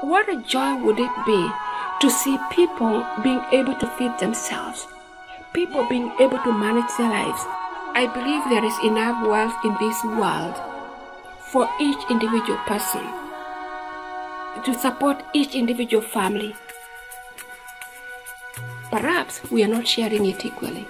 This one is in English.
What a joy would it be to see people being able to feed themselves, people being able to manage their lives. I believe there is enough wealth in this world for each individual person to support each individual family. Perhaps we are not sharing it equally.